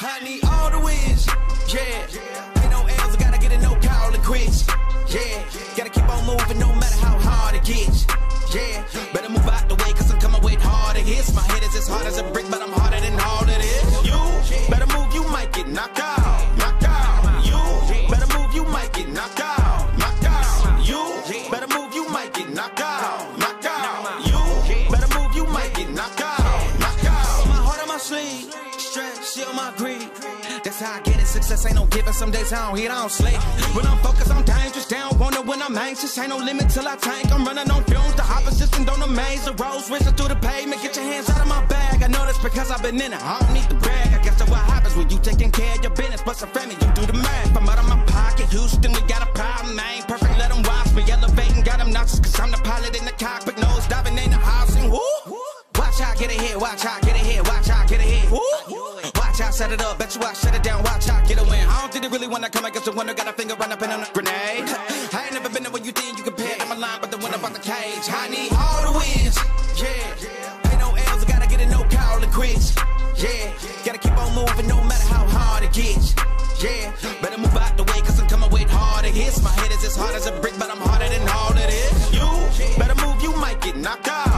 I need all the wins, yeah. Ain't no L's, I gotta get it, no call it quits, yeah. Gotta keep on moving no matter how hard it gets, yeah. Better move out the way, cause I'm coming with harder hits. My head is as hard as a brick, but I'm harder than all it is. You better move, you might get knocked out, knocked out. You better move, you might get knocked out, knocked out. You better move, you might get knocked out, knocked out. You better move, you might get knocked out, knocked out. My heart on my sleeve, stress, shit on my greed. That's how I get it. Success ain't no given. Some days I don't hit, I don't sleep. When I'm focused, I'm dangerous. Down, wonder when I'm anxious. Ain't no limit till I tank. I'm running on fumes. The opposition don't amaze. The roads racing through the pavement. Get your hands out of my bag. I know that's because I've been in it. I don't need the brag. I guess that's what happens when you taking care of your business. But some family, you do the math. I'm out of my pocket. Houston, we got a problem. I ain't perfect. Let them watch me elevating. Got them nauseous. Cause I'm the pilot in the cockpit. Nose diving in the house. And woo. Watch how I get it here. Watch how I get ahead set it up. Bet you I shut it down. Watch I get a win. I don't think they really wanna come. I guess the winner got a finger run up in a grenade. I ain't never been there when you think you can pay. I'm a line, but the winner about the cage. I need all the wins. Yeah. Ain't no L's. I gotta get it. No call to quits. Yeah. Gotta keep on moving no matter how hard it gets. Yeah. Better move out the way cause I'm coming with harder hits. My head is as hard as a brick, but I'm harder than all of this. You better move. You might get knocked out.